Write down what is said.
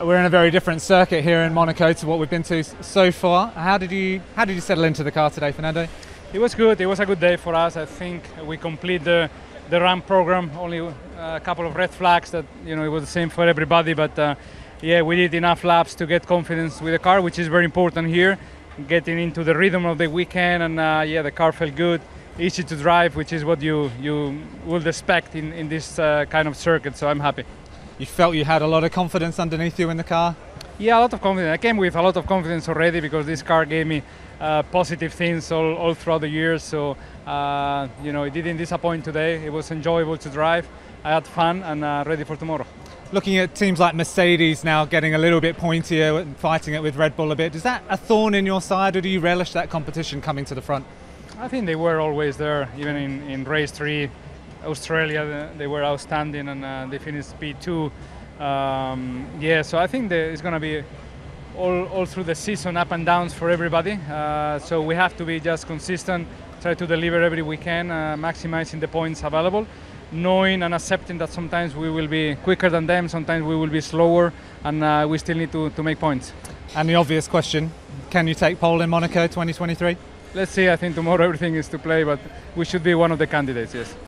We're in a very different circuit here in Monaco to what we've been to so far. How did you how did you settle into the car today, Fernando? It was good. It was a good day for us. I think we complete the the run program. Only a couple of red flags that you know it was the same for everybody, but uh, yeah, we did enough laps to get confidence with the car, which is very important here. Getting into the rhythm of the weekend, and uh, yeah, the car felt good, easy to drive, which is what you you would expect in in this uh, kind of circuit. So I'm happy. You felt you had a lot of confidence underneath you in the car? Yeah, a lot of confidence. I came with a lot of confidence already because this car gave me uh, positive things all, all throughout the years. So, uh, you know, it didn't disappoint today. It was enjoyable to drive. I had fun and uh, ready for tomorrow. Looking at teams like Mercedes now getting a little bit pointier and fighting it with Red Bull a bit, is that a thorn in your side or do you relish that competition coming to the front? I think they were always there, even in, in race three. Australia, they were outstanding and uh, they finished P2. Um, yeah, so I think it's going to be all, all through the season up and downs for everybody. Uh, so we have to be just consistent, try to deliver every weekend, uh, maximizing the points available, knowing and accepting that sometimes we will be quicker than them, sometimes we will be slower, and uh, we still need to, to make points. And the obvious question can you take pole in Monaco 2023? Let's see, I think tomorrow everything is to play, but we should be one of the candidates, yes.